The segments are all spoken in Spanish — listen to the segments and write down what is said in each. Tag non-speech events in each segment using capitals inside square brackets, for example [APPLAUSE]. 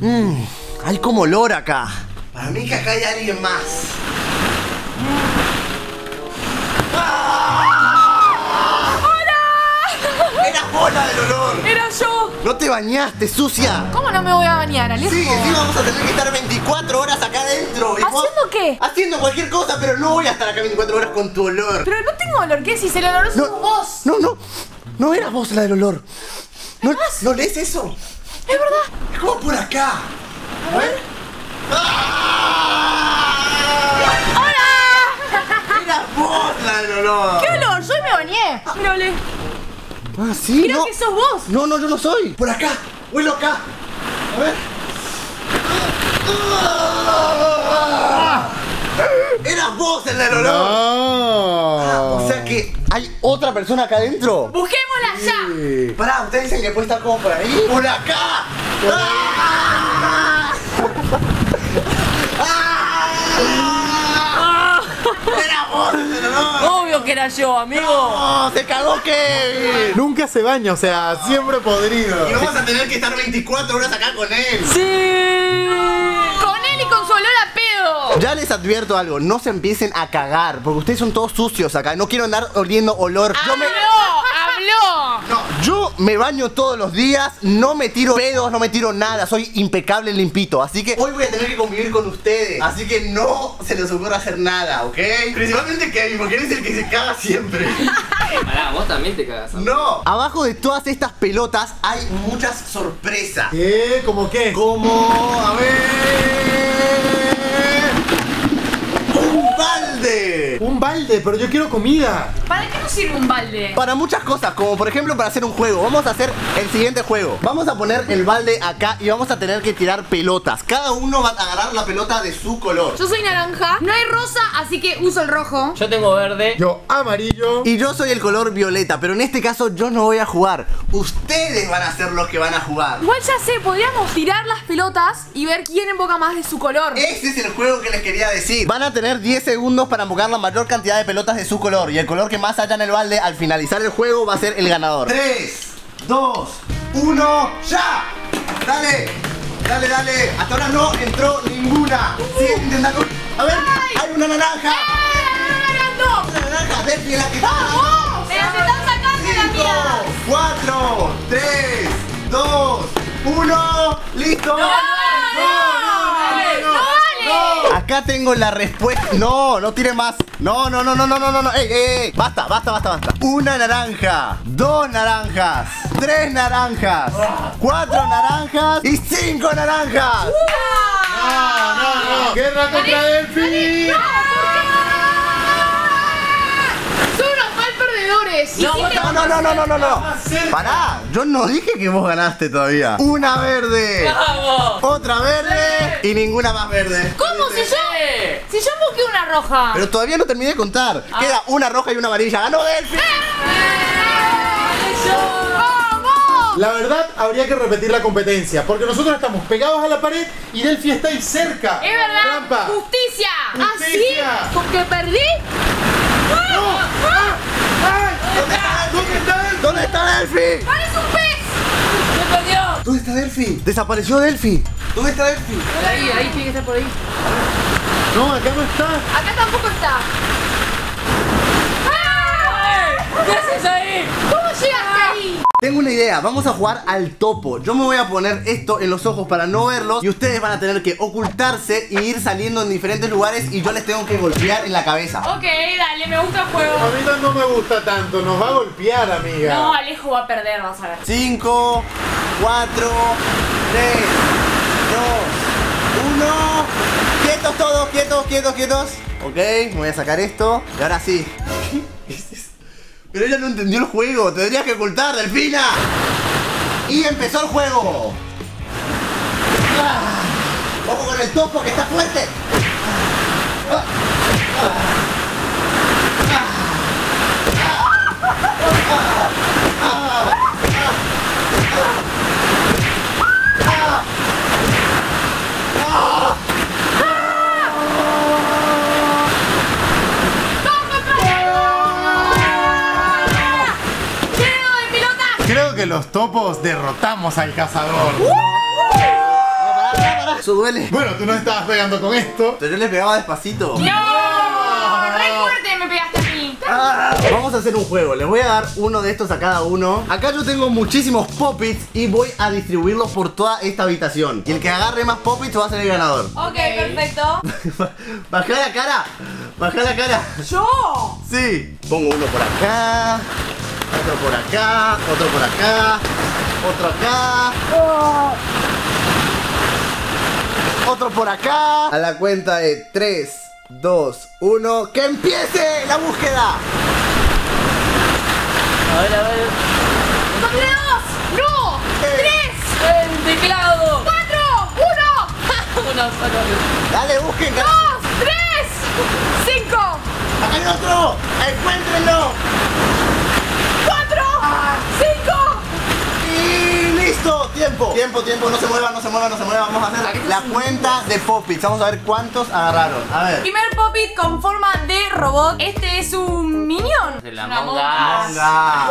Mmm, hay como olor acá. Para mí que acá hay alguien más. ¡Hola! ¡Era bola del olor! ¡Era yo! ¡No te bañaste, sucia! ¿Cómo no me voy a bañar, Alejo? Sí, sí, vamos a tener que estar 24 horas acá adentro. Vos- ¿Haciendo qué? Haciendo cualquier cosa, pero no voy a estar acá 24 horas con tu olor. Pero no tengo olor, ¿qué decís? El olor No, sos vos. no, no. No eras vos la del olor. ¿No, ¿no lees eso? Es verdad. Es como por acá. A ver. ¡Ah! ¡Hola! Era vos la del olor. ¿Qué olor? Yo me bañé. Mírale. Ah, sí, Creo no. que sos vos. No, no, yo no soy. Por acá. Huelo acá. A ver. ¡Ah! Eras vos el del olor. No. O sea que hay otra persona acá adentro. Busquémosla ya. Pará, ustedes dicen que puede estar como por ahí. ¡Por acá! ¡Ah! ¡Ah! ¡Era vos el olor! Obvio que era yo, amigo. ¡No! ¡Se cagó Kevin! Nunca se baña, o sea, siempre podrido. Y vamos a tener que estar 24 horas acá con él. Sí. Con él y con su olor a pedo. Ya les advierto algo, no se empiecen a cagar, porque ustedes son todos sucios acá. No quiero andar oliendo olor. Yo me, ¡Habló! ¡Habló! no, yo me baño todos los días, no me tiro pedos, no me tiro nada, soy impecable limpito. Así que hoy voy a tener que convivir con ustedes. Así que no se les ocurra hacer nada, ¿ok? Principalmente Kevin, porque él es el que se caga siempre. [LAUGHS] Pará, vos también te cagas. amigo. No. Abajo de todas estas pelotas hay muchas sorpresas. ¿Qué? ¿Cómo qué? Como, a ver... ¡Un balde! Pero yo quiero comida. ¿Para qué nos sirve un balde? Para muchas cosas, como por ejemplo para hacer un juego. Vamos a hacer el siguiente juego. Vamos a poner el balde acá y vamos a tener que tirar pelotas. Cada uno va a agarrar la pelota de su color. Yo soy naranja. No hay rosa, así que uso el rojo. Yo tengo verde. Yo amarillo. Y yo soy el color violeta, pero en este caso yo no voy a jugar. Ustedes van a ser los que van a jugar. Igual ya sé, podríamos tirar las pelotas y ver quién invoca más de su color. Ese es el juego que les quería decir. Van a tener 10 segundos para invocar la mayor cantidad de pelotas de su color. Y el color que más haya en el balde al finalizar el juego va a ser el ganador. 3, 2, 1, ¡ya! ¡Dale! Dale, dale. Hasta ahora no entró ninguna. Sigue intentando. A ver, hay una naranja. ¡No! Una naranja. Delphi es la que está. ¡Vamos! ¡Me están sacando la 5, mía! 4, 3, 2, 1. ¡Listo! ¡No! ¡No! Acá tengo la respuesta. No, no tire más. No, no, no, no, no, no, no, no. Ey, ey, ey. Basta, basta, basta, basta. Una naranja, dos naranjas, tres naranjas, cuatro naranjas y cinco naranjas. No, no, no. Guerra contra Delphi. No, No, no, no, no, no, no, no. Pará, yo no dije que vos ganaste todavía. Una verde, ¡Vamos! otra verde y ninguna más verde. ¿Cómo? Si yo, ¡Eh! si yo busqué una roja. Pero todavía no terminé de contar. Queda una roja y una amarilla. ¡Ganó Delphi! ¡Vamos! La verdad, habría que repetir la competencia, porque nosotros estamos pegados a la pared y Delphi está ahí cerca. ¡Es verdad! Trampa. ¡Justicia! Justicia. ¿Así? ¿Porque perdí? ¿Dónde está Delphi? ¿Dónde está Delphi? ¡Parece un pez! ¡Se perdió! ¿Dónde está Delphi? Desapareció Delphi. ¿Dónde está Delphi? Por ahí, ahí tiene que estar por ahí. No, acá no está. Acá tampoco está. ¿Qué haces ahí? ¿Cómo llegaste ahí? Tengo una idea, vamos a jugar al topo. Yo me voy a poner esto en los ojos para no verlos y ustedes van a tener que ocultarse y ir saliendo en diferentes lugares y yo les tengo que golpear en la cabeza. Ok, dale, me gusta el A juego. mí no me gusta tanto, nos va a golpear, amiga. No, Alejo va a perder, vas a ver. 5, 4, 3, 2, 1. Quietos todos, quietos, quietos, quietos. Ok, me voy a sacar esto. Y ahora sí. Pero ella no entendió el juego, tendrías que ocultar, Delfina. Y empezó el juego. Ah, Ojo con el topo que está fuerte. Ah, Creo que los topos derrotamos al cazador. No, pará, Eso duele. Bueno, tú no estabas pegando con esto. Pero yo le pegaba despacito. ¡No! ¡Re fuerte me pegaste a mí! Ah, Vamos a hacer un juego, les voy a dar uno de estos a cada uno Acá yo tengo muchísimos Poppits y voy a distribuirlos por toda esta habitación Y el que agarre más Poppits va a ser el ganador Ok, perfecto. [LAUGHS] Baja la cara, baja la cara ¡Yo! Sí Pongo uno por acá Otro por acá, otro por acá Otro acá Otro por acá A la cuenta de 3, 2, 1 ¡Que empiece la búsqueda! A ver, a ver. ¡Doble dos! ¡No! ¡Tres! ¡El teclado! ¡Cuatro! ¡Uno! [LAUGHS] Una sola. Dale, busquen. ¡Dos! ¡Tres! ¡Cinco! ¡Acá hay otro! ¡Encuéntrenlo! ¡Cuatro! ¡Cinco! ¡Y listo! ¡Tiempo! Tiempo, tiempo, no se muevan, no se muevan, no se muevan. Vamos a hacer la cuenta de Poppits. Vamos a ver cuántos agarraron. A ver. Primer Poppit con forma de robot. Este es un Minion. De la. Venga.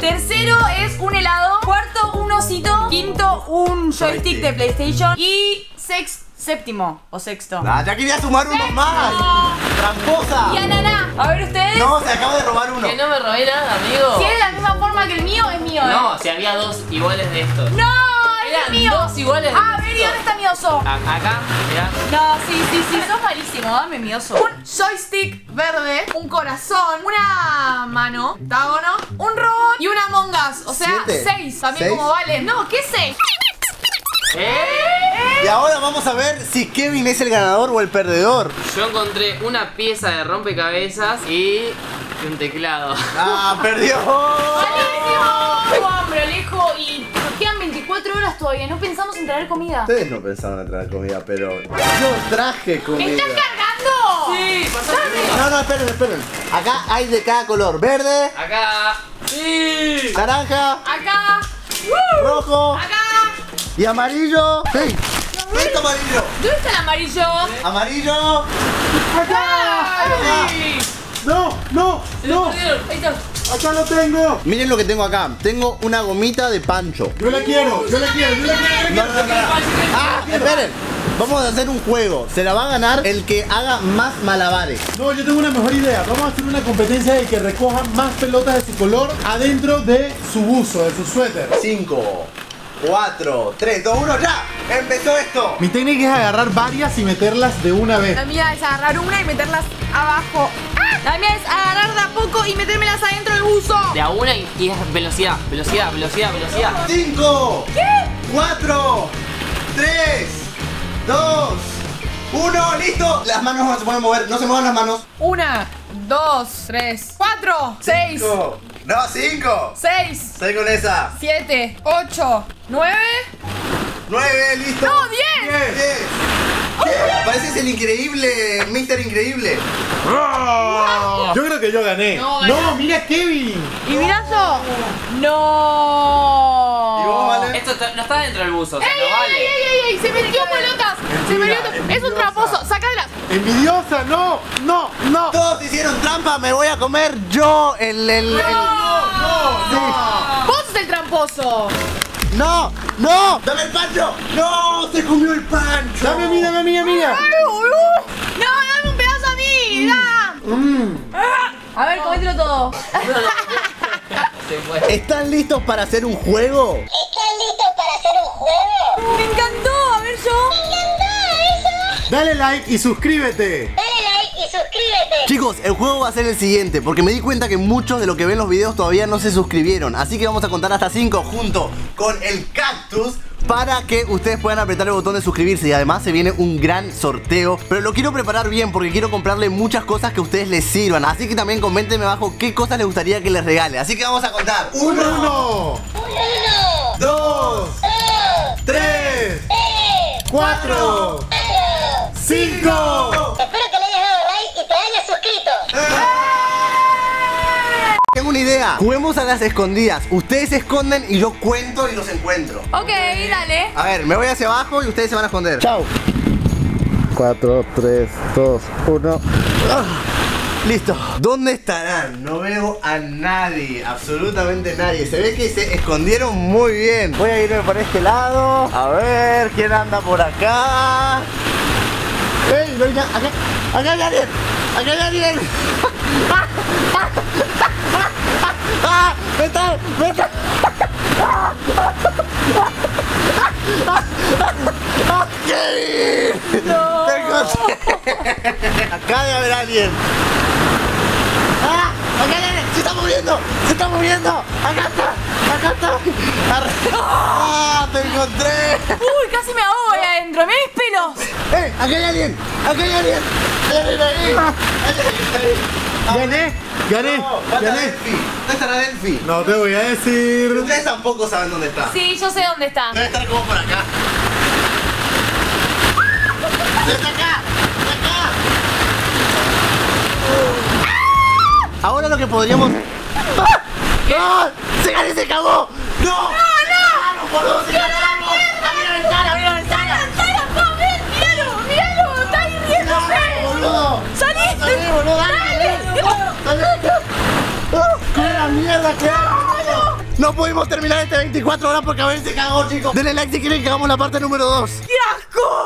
Tercero es un helado. Cuarto, un osito. Quinto, un joystick de PlayStation. Y sex, séptimo o sexto. Ah, ya quería sumar uno más. ¡Tramposa! Y ananá. A ver ustedes. No, se acaba de robar uno. Que no me robé nada, amigo. Si es de la misma forma que el mío, es mío. ¿eh? No, si había dos iguales de estos. ¡No! ¡Es Eran mío! dos iguales de A ver, ¿y dónde está mi oso? A- Acá, mirá. No, sí, sí, sí, sos malísimo, dame mi oso. Un joystick verde, un corazón, una mano, octágono, un robot y una Among Us. O sea, Siete. seis. También ¿Seis? como vale. No, ¿qué seis? ¿Eh? Y ahora vamos a ver si Kevin es el ganador o el perdedor. Yo encontré una pieza de rompecabezas y un teclado. ¡Ah, perdió! Hambre, Alejo, y nos quedan 24 horas todavía. No pensamos en traer comida. Ustedes no pensaban en traer comida, pero yo traje ¿Me comida. estás cargando? Sí, pasame. No, no, esperen, esperen. Acá hay de cada color. Verde, Acá. Sí. naranja, Acá. Rojo Acá. y amarillo. ¡Sí! ¡Esto amarillo! ¿Dónde está el amarillo? ¡Amarillo! ¡Ay! No, no, no. perdieron. Ahí está. Acá lo tengo. Miren lo que tengo acá. Tengo una gomita de pancho. Yo la quiero, yo la quiero, yo la quiero. ¡Ah! Esperen. Vamos a hacer un juego. Se la va a ganar el que haga más malabares. No, yo tengo una mejor idea. Vamos a hacer una competencia de que recoja más pelotas de su color adentro de su buzo, de su suéter. 5, 4, 3, 2, 1, ¡ya! ¡Empezó esto! Mi técnica es agarrar varias y meterlas de una vez. La mía es agarrar una y meterlas abajo. ¡Ah! La mía es agarrar de a poco y metérmelas adentro del buzo. De a una y, y es velocidad, velocidad, velocidad, velocidad. 5, ¿Qué? 4, 3, 2, 1, ¡listo! Las manos no se pueden mover, no se muevan las manos. Una, dos, tres, cuatro, seis, 5, no, 5. seis, 6 con esa. siete, ocho, nueve. 9, listo. ¡No, diez! 10. Pareces el increíble, Mister Increíble. Yo creo que yo gané. No, mira Kevin. ¿Y mirazo? No. ¿Y vos, Vale? Esto no está dentro del buzo, o sea, ¡Ey, no ey, vale. ey, ey, ey! ¡Se metió pelotas! ¡Se metió! ¡Es un tramposo! ¡Sácala! Envidiosa, no, no, no. Todos hicieron trampa, me voy a comer yo el. el, el- ¡Vos sos el tramposo! ¡No! ¡No! ¡Dame el pancho! ¡No! ¡Se comió el pancho! Dame a mí, dame a mí, amiga. ¡Ay, boludo! ¡No, dame un pedazo a mí! ¡Da! A ver, comételo todo. [LAUGHS] ¿Están listos para hacer un juego? Dale like y suscríbete. Dale like y suscríbete. Chicos, el juego va a ser el siguiente, porque me di cuenta que muchos de los que ven los videos todavía no se suscribieron. Así que vamos a contar hasta 5 junto con el cactus para que ustedes puedan apretar el botón de suscribirse. Y además se viene un gran sorteo. Pero lo quiero preparar bien porque quiero comprarle muchas cosas que a ustedes les sirvan. Así que también coméntenme abajo qué cosas les gustaría que les regale. Así que vamos a contar. Uno, Uno, uno, Uno, dos, dos, tres, tres, cuatro, cinco. Espero que le hayas dado like y te hayas suscrito. Tengo una idea. Juguemos a las escondidas. Ustedes se esconden y yo cuento y los encuentro. Ok, dale. A ver, me voy hacia abajo y ustedes se van a esconder. Chao. 4, 3, 2, 1. Listo. ¿Dónde estarán? No veo a nadie, absolutamente nadie. Se ve que se escondieron muy bien. Voy a irme por este lado. A ver, ¿quién anda por acá? ¡Ey! No acá, acá hay alguien. Acá hay alguien. ¡Ah! ¡Me está! ¡Me está! ¡Ah, ¡Kevin! ¡Te encontré! Acá debe haber alguien. ¡Ah! ¡Acá hay alguien! ¡Se está moviendo! ¡Se está moviendo! ¡Acá está! ¡Acá está! ¡Ah! ¡Te encontré! Uy, casi me ahogo ahí adentro. Mira mis pelos. ¡Eh! ¡Acá hay alguien! ¡Acá hay alguien! ¡Hay alguien ahí! Gané, gané, No, falta gané. Delphi. ¿Dónde estará Delphi? No te voy a decir. Ustedes tampoco saben dónde está. Sí, yo sé dónde está. Debe estar como por acá. ¡Está acá! ¡Está acá! Ahora lo que podríamos. ¡Ah! ¡No! ¡Se se cagó! ¡No! ¡No, no! boludo! ¡Se ganó! ¡Abrí la ventana! ¡Abrí la ventana! ¡Míralo! ¡Míralo! ¡Está ahí riéndose! ¡Boludo! ¡Salí! ¡Salí, boludo! ¡Dale! ¡Ah! ¡Qué la mierda que hago! No pudimos terminar este 24 horas porque a ver se cagó, chicos. Denle like si quieren que hagamos la parte número 2. ¡Qué asco!